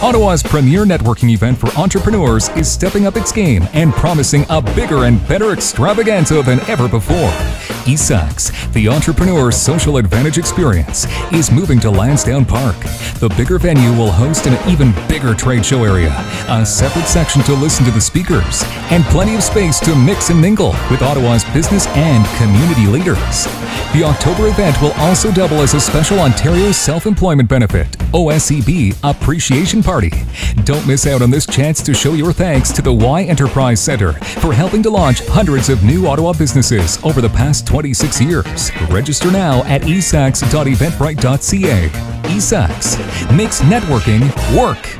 Ottawa's premier networking event for entrepreneurs is stepping up its game and promising a bigger and better extravaganza than ever before. ESAX, the Entrepreneur Social Advantage Experience, is moving to Lansdowne Park. The bigger venue will host an even bigger trade show area, a separate section to listen to the speakers, and plenty of space to mix and mingle with Ottawa's business and community leaders. The October event will also double as a special Ontario Self Employment Benefit OSEB Appreciation Party. Don't miss out on this chance to show your thanks to the Y Enterprise Centre for helping to launch hundreds of new Ottawa businesses over the past 26 years. Register now at esax.eventbrite.ca. ESAX makes networking work.